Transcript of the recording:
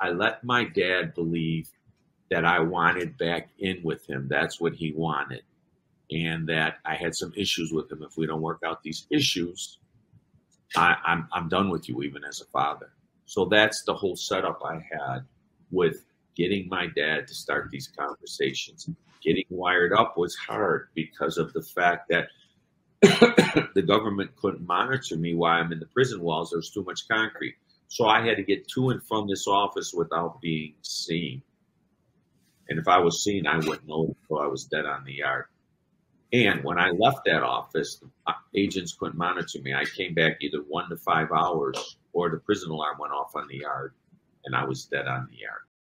I let my dad believe that I wanted back in with him. That's what he wanted. And that I had some issues with him. If we don't work out these issues, I, I'm I'm done with you, even as a father. So that's the whole setup I had with getting my dad to start these conversations. Getting wired up was hard because of the fact that the government couldn't monitor me while I'm in the prison walls. There's too much concrete. So I had to get to and from this office without being seen. And if I was seen, I wouldn't know until I was dead on the yard. And when I left that office, uh, agents couldn't monitor me. I came back either one to five hours or the prison alarm went off on the yard and I was dead on the yard.